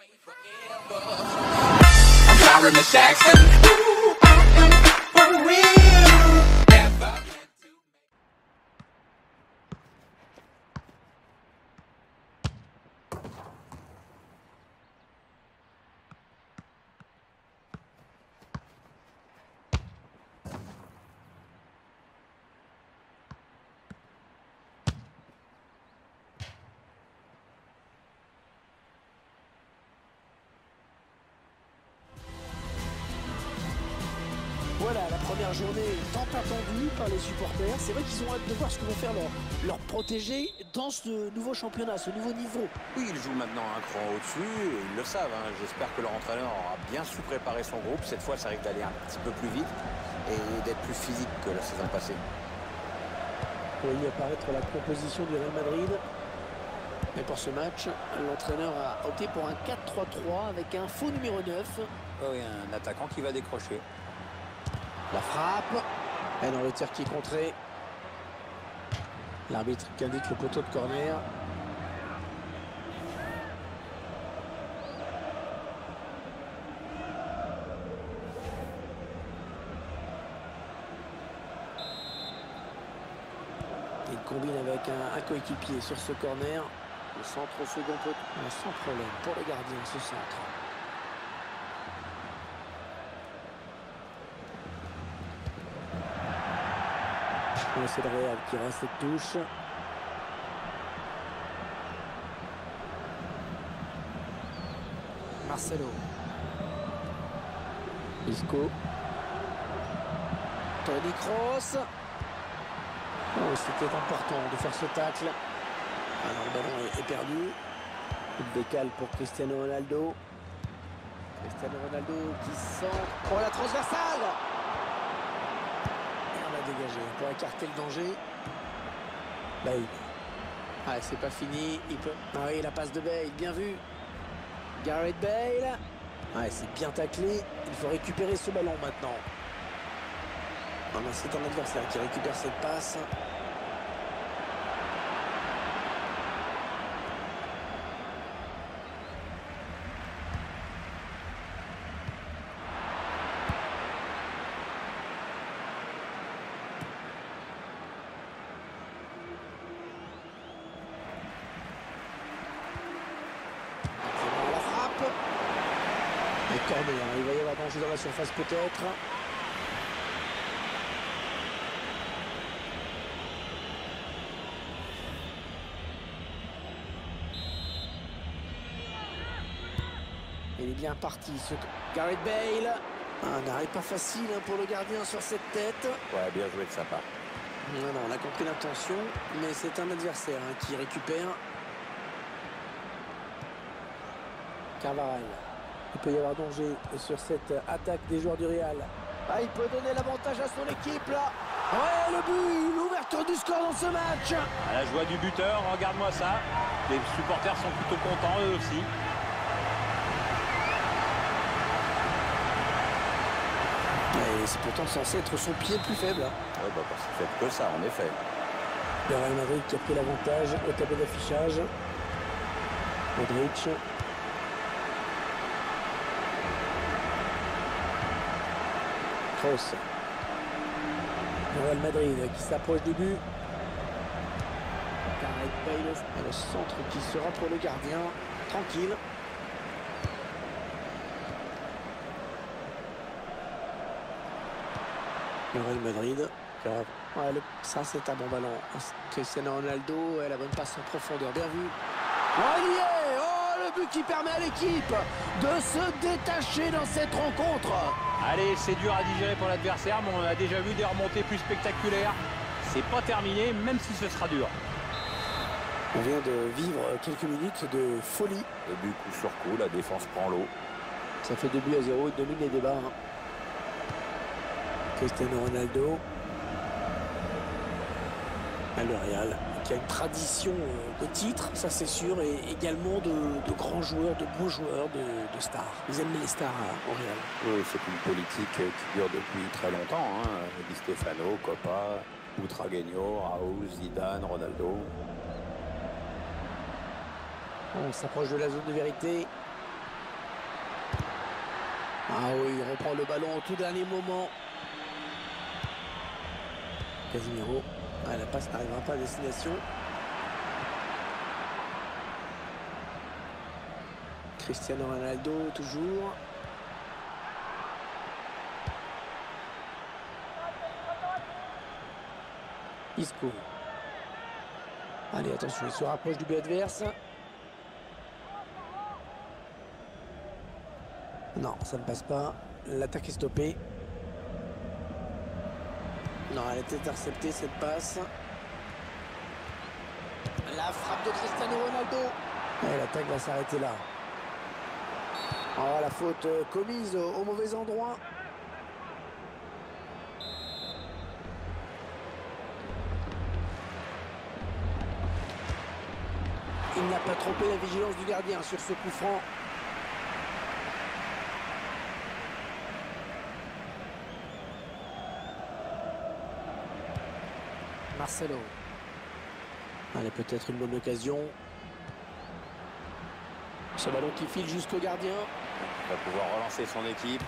I'm Tyra Jackson. Voilà, la première journée tant attendue par les supporters. C'est vrai qu'ils ont hâte de voir ce que vont faire leurs leurs protégés dans ce nouveau championnat, ce nouveau niveau. Oui, ils jouent maintenant un cran au-dessus, ils le savent. hein. J'espère que leur entraîneur aura bien su préparer son groupe. Cette fois, ça risque d'aller un petit peu plus vite et d'être plus physique que la saison passée. Vous voyez apparaître la composition du Real Madrid. Et pour ce match, l'entraîneur a opté pour un 4-3-3 avec un faux numéro 9. Oui, un attaquant qui va décrocher. La frappe. Et dans le tir qui est contré. L'arbitre qui indique le poteau de corner. Il combine avec un, un coéquipier sur ce corner. Le centre au second poteau. Sans problème pour le gardien, ce centre. C'est le Real qui reste cette touche. Marcelo. Isco. Tony Kroos. Oh, c'était important de faire ce tacle. Alors le ballon est, perdu. Il décale pour Cristiano Ronaldo. Cristiano Ronaldo qui sent pour la transversale. Pour écarter le danger. Bale. Ah, c'est pas fini. Il peut. Ah oui, la passe de Bale, bien vu. Gareth Bale. Ouais, c'est bien taclé. Il faut récupérer ce ballon maintenant. Ah, c'est un adversaire qui récupère cette passe. Benzema, La frappe. Et corner, hein. il va y avoir danger dans la surface peut-être. Il est bien parti ce Gareth Bale. Un arrêt pas facile hein, pour le gardien sur cette tête. Ouais, bien joué de sa part. Non, non, on a compris l'intention, mais c'est un adversaire hein, qui récupère. Carvaral. Il peut y avoir danger sur cette attaque des joueurs du Real. Ah, il peut donner l'avantage à son équipe là. Ouais, le but, l'ouverture du score dans ce match. À la joie du buteur, regarde-moi ça. Les supporters sont plutôt contents eux aussi. Et c'est pourtant censé être son pied le plus faible. hein. Ouais, bah, parce qu'il fait que ça, en effet. Le Real Madrid qui a pris l'avantage au tableau d'affichage. Modric. Kroos. Le Real Madrid qui s'approche du but. Et le centre qui sera pour le gardien. Tranquille. Le Real Madrid. Ouais, le- ça c'est un bon ballon. Cristiano Ronaldo, et la bonne passe en profondeur, bien vu. Oh, il y est Oh, le but qui permet à l'équipe de se détacher dans cette rencontre. Allez, c'est dur à digérer pour l'adversaire, mais on a déjà vu des remontées plus spectaculaires. C'est pas terminé, même si ce sera dur. On vient de vivre quelques minutes de folie. Le but coup sur coup, la défense prend l'eau. Ça fait 2 buts à 0, il domine les débats. hein. Cristiano Ronaldo. À le Real, qui a une tradition euh, de titres, ça c'est sûr, et également de, de grands joueurs, de beaux joueurs, de, de stars. Ils aiment les stars hein, au Real. Oui, c'est une politique euh, qui dure depuis très longtemps. Hein. Di Stefano, Coppa, Butragueño, Raoul, Zidane, Ronaldo. On s'approche de la zone de vérité. Ah oui, il reprend le ballon au tout dernier moment. Casimiro. Ah, la passe n'arrivera pas à destination. Cristiano Ronaldo, toujours. Isco. Allez, attention, il se rapproche du but adverse. Non, ça ne passe pas. L'attaque est stoppée. Non, elle est interceptée cette passe. La frappe de Cristiano Ronaldo. Et l'attaque va s'arrêter là. Oh, la faute euh, commise au mauvais endroit. Il n'a pas trompé la vigilance du gardien sur ce coup franc. Marcelo. Allez, peut-être une bonne occasion. Ce ballon qui file jusqu'au gardien. Il va pouvoir relancer son équipe.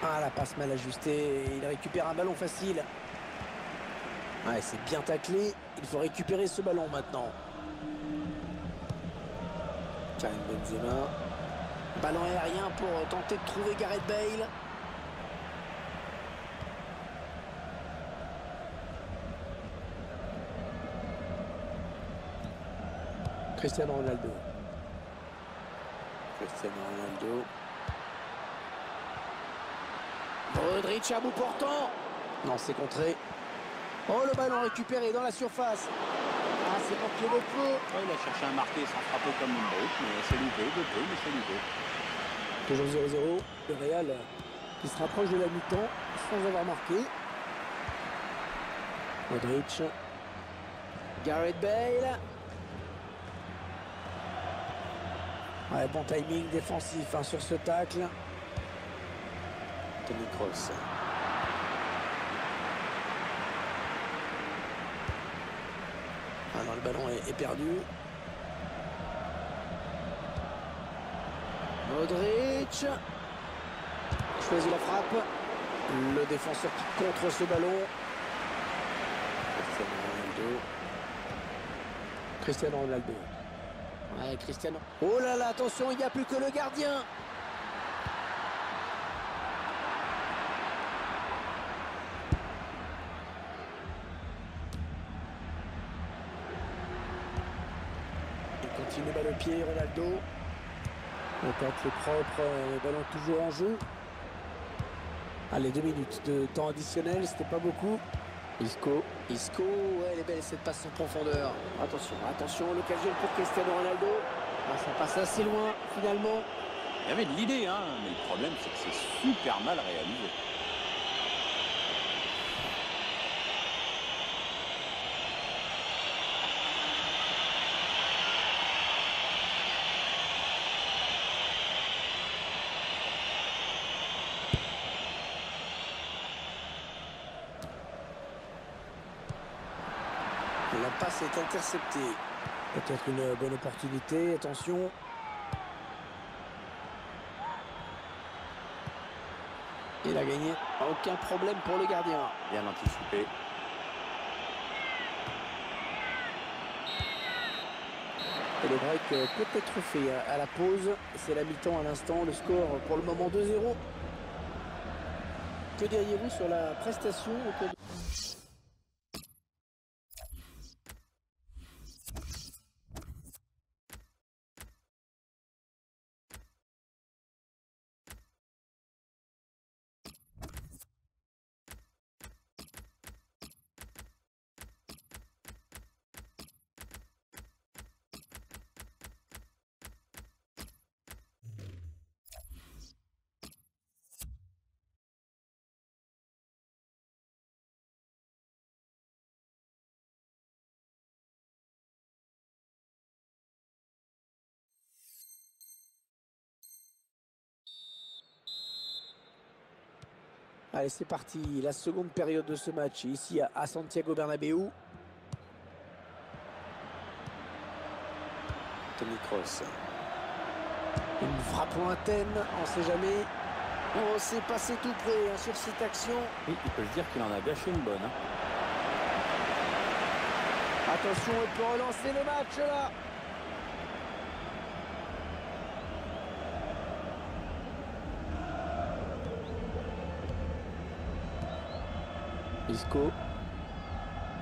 Ah, la passe mal ajustée. Il récupère un ballon facile. Ouais, c'est bien taclé. Il faut récupérer ce ballon maintenant. Karim Benzema. Ballon aérien pour tenter de trouver Gareth Bale. Cristiano Ronaldo. Cristiano Ronaldo. Modric à bout portant. Non, c'est contré. Oh, le ballon récupéré dans la surface. Ah, c'est manqué de peu. Ouais, il a cherché à marquer sans frapper comme une brute, mais c'est loupé, de peu, mais c'est loupé. Toujours 0-0. Le Real qui se rapproche de la mi-temps sans avoir marqué. Modric. Gareth Bale. Ouais, bon timing défensif hein, sur ce tacle. Tony Kroos. Ah non, le ballon est, est perdu. Modric. Choisit la frappe. Le défenseur qui contre ce ballon. Cristiano Ronaldo. Cristiano Ronaldo. Ouais, Cristiano. Oh là là, attention, il n'y a plus que le gardien. Il continue balle au pied, Ronaldo. Le tacle propre, euh, le ballon toujours en jeu. Allez, deux minutes de temps additionnel, c'était pas beaucoup. Isco, Isco, ouais, elle est belle cette passe en profondeur. Attention, attention, l'occasion pour Cristiano Ronaldo. Ah, ça passe assez loin finalement. Il y avait de l'idée, hein, mais le problème, c'est que c'est super mal réalisé. Interceptée. Peut-être une bonne opportunité, attention. Il a gagné. Aucun problème pour le gardien. Bien anticipé. Et le break euh, peut être fait à la pause. C'est la mi-temps à l'instant. Le score pour le moment 2-0. Que diriez-vous sur la prestation au cours de- Allez, c'est parti. La seconde période de ce match ici à- Santiago Bernabéu. Tony Kroos. Une frappe lointaine, on sait jamais. Oh, c'est passé tout près hein, sur cette action. Oui, il peut se dire qu'il en a gâché une bonne. hein. Attention, il peut relancer le match là.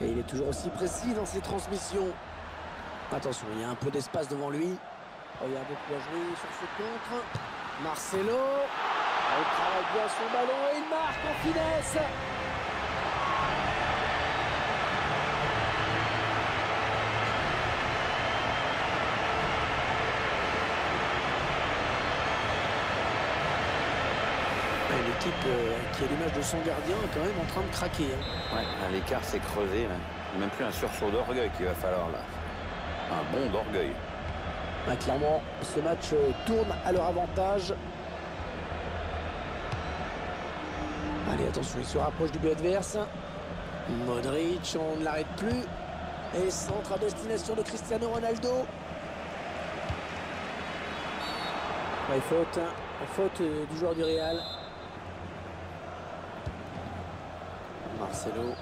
Et il est toujours aussi précis dans ses transmissions. Attention, il y a un peu d'espace devant lui. Regardez quoi jouer sur ce contre. Marcelo. Il travaille bien son ballon et il marque en finesse. Une équipe euh, qui a l'image de son gardien est quand même en train de craquer. hein. Ouais, l'écart s'est creusé. là. Il n'y a même plus un sursaut d'orgueil qu'il va falloir là. Un bond d'orgueil. Clairement, ce match euh, tourne à leur avantage. Allez, attention, il se rapproche du but adverse. Modric, on ne l'arrête plus. Et centre à destination de Cristiano Ronaldo. Ouais, faute, hein. faute euh, du joueur du Real. Marcelo.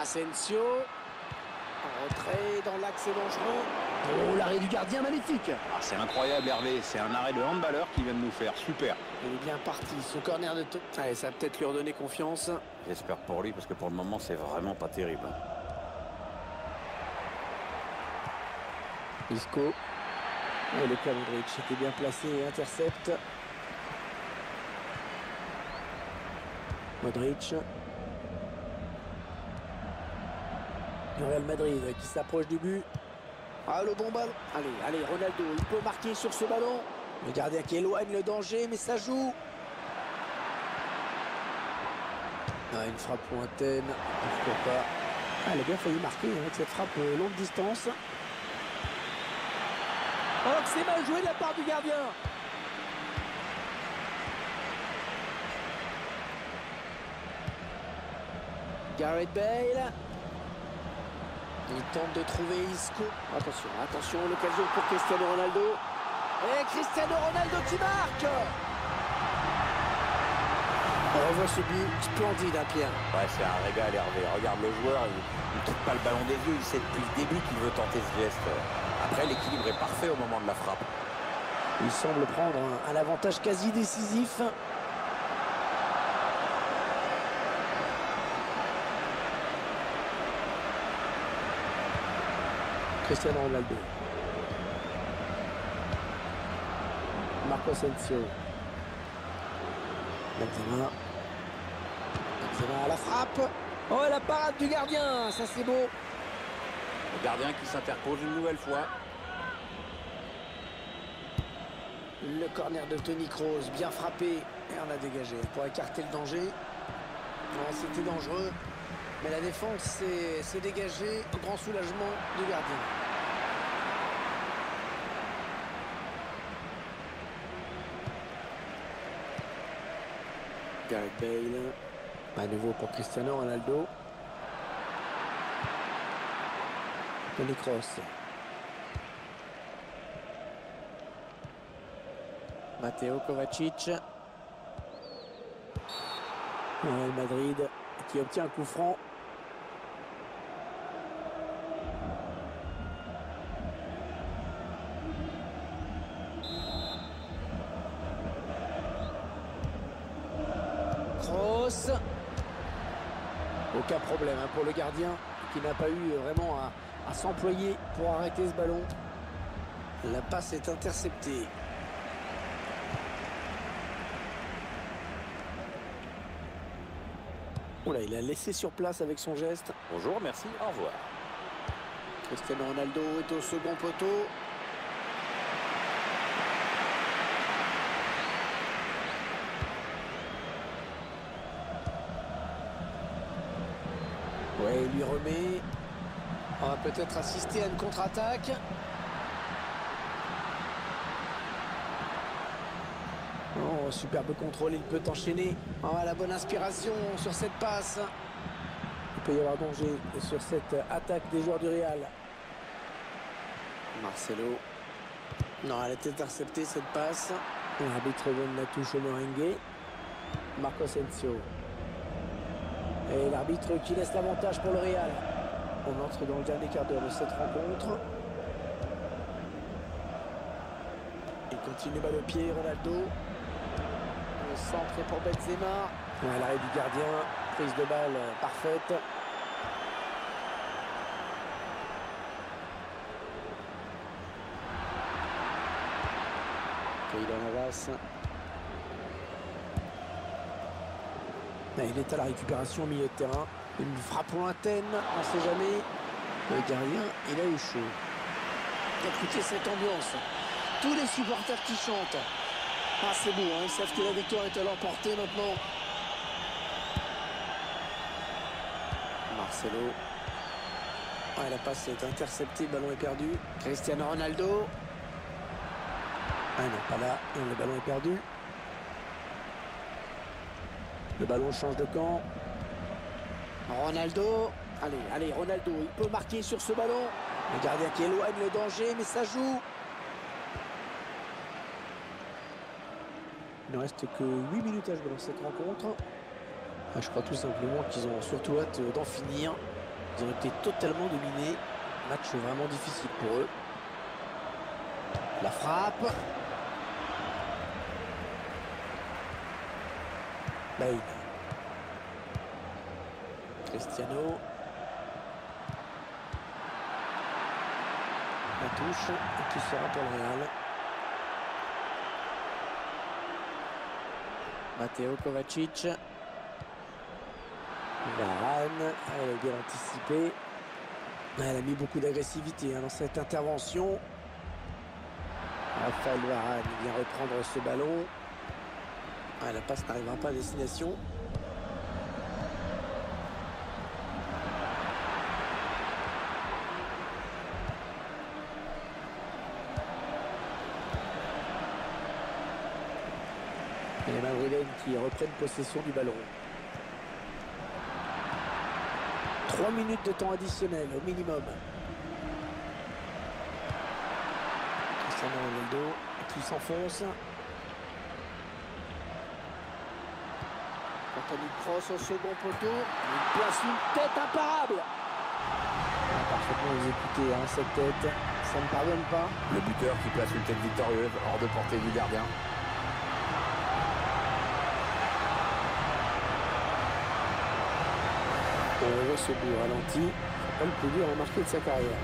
Asensio. En retrait dans l'axe dangereux. Oh, l'arrêt du gardien magnifique. Ah, c'est incroyable Hervé, c'est un arrêt de handballeur qui vient de nous faire. Super. Il est bien parti. Ce corner de... Allez, ça va peut-être lui redonner confiance. J'espère pour lui parce que pour le moment c'est vraiment pas terrible. Isco. Et le Modric était bien placé et intercepte. Modric. Real Madrid qui s'approche du but. Ah, le bon ballon. Allez, allez, Ronaldo, il peut marquer sur ce ballon. Le gardien qui éloigne le danger, mais ça joue. Ah, une frappe lointaine. Pourquoi pas? Ah, elle a bien failli marquer hein, avec cette frappe euh, longue distance. Que c'est mal joué de la part du gardien. Gareth Bale. Il tente de trouver Isco. Attention, attention, l'occasion pour Cristiano Ronaldo. Et Cristiano Ronaldo qui marque On revoit ce but splendide, hein, Pierre. Ouais, c'est un régal Hervé. Regarde le joueur, il ne quitte pas le ballon des yeux, il sait depuis le début qu'il veut tenter ce geste. Après, l'équilibre est parfait au moment de la frappe. Il semble prendre un, un avantage quasi décisif. Cristiano Ronaldo. Marco Asensio. Benzema. Benzema à la frappe. Oh, la parade du gardien, ça c'est beau. Le gardien qui s'interpose une nouvelle fois. Le corner de Tony Kroos, bien frappé. Et on a dégagé pour écarter le danger. Non, C'était dangereux. Mais la défense s'est dégagée. Au grand soulagement du gardien. Gareth Bale. À nouveau pour Cristiano Ronaldo. Tony Kroos. Matteo Kovacic. Real Madrid qui obtient un coup franc. Kroos. Aucun problème hein, pour le gardien qui n'a pas eu vraiment à, à s'employer pour arrêter ce ballon. La passe est interceptée. Oula, il a laissé sur place avec son geste. Bonjour, merci, au revoir. Cristiano Ronaldo est au second poteau. Il lui remet. On va peut-être assister à une contre-attaque. Oh, superbe contrôle, il peut enchaîner. Oh, la bonne inspiration sur cette passe. Il peut y avoir danger sur cette attaque des joueurs du Real. Marcelo. Non, elle était interceptée cette passe. L'arbitre donne la touche au Moringue. Marco Asensio. Et l'arbitre qui laisse l'avantage pour le Real. On entre dans le dernier quart d'heure de cette rencontre. Il continue balle au pied, Ronaldo. Le centre est pour Benzema. Ouais, L'arrêt du gardien, prise de balle euh, parfaite. Navas. Il est à la récupération au milieu de terrain. Une frappe lointaine, on ne sait jamais. Le gardien, il a eu chaud. Écoutez cette ambiance. Tous les supporters qui chantent. Ah, c'est beau, hein. ils savent que la victoire est à leur portée maintenant. Marcelo. Ah, la passe est interceptée, le ballon est perdu. Cristiano Ronaldo. Ah non, pas là. Non, le ballon est perdu. Le ballon change de camp. Ronaldo. Allez, allez, Ronaldo, il peut marquer sur ce ballon. Le gardien qui éloigne le danger, mais ça joue. Il ne reste que 8 minutes à jouer dans cette rencontre. Ah, je crois tout simplement qu'ils ont surtout hâte d'en finir. Ils ont été totalement dominés. Match vraiment difficile pour eux. La frappe. Bain. Cristiano. La touche et qui sera pour le Real. Matteo Kovacic. Varane, elle a bien anticipé. Elle a mis beaucoup d'agressivité hein, dans cette intervention. Raphaël Varane vient reprendre ce ballon. Ah, la passe n'arrivera pas à destination. Et les Madrilènes qui reprennent possession du ballon. 3 minutes de temps additionnel au minimum. Cristiano Ronaldo qui s'enfonce. Anthony Cross au second poteau. Il place une tête imparable. Ah, Parfaitement exécuté hein, cette tête. Ça ne pardonne pas. Le buteur qui place une tête victorieuse hors de portée du gardien. On revoit ce but ralenti. Pas le plus dur à marquer de sa carrière.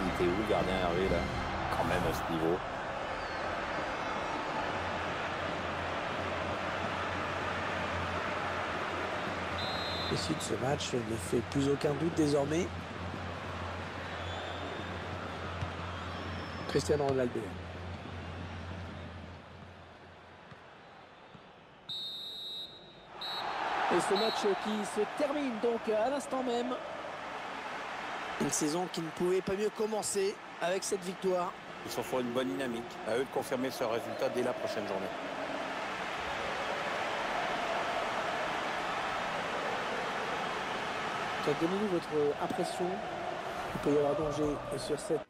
Il était où le gardien Hervé là? Quand même à ce niveau. L'issue de ce match ne fait plus aucun doute désormais. Cristiano Ronaldo. Et ce match qui se termine donc à l'instant même. Une saison qui ne pouvait pas mieux commencer avec cette victoire. Ils sont sur une bonne dynamique. À eux de confirmer ce résultat dès la prochaine journée. Donnez-nous votre impression. Il peut y avoir danger sur cette